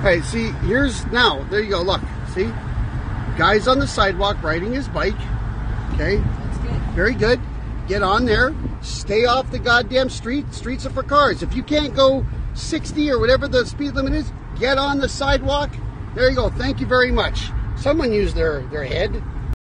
Okay. see, here's now. There you go. Look, see, guy's on the sidewalk riding his bike. Okay, That's good. very good. Get on there. Stay off the goddamn street. Streets are for cars. If you can't go 60 or whatever the speed limit is, get on the sidewalk. There you go. Thank you very much. Someone used their their head.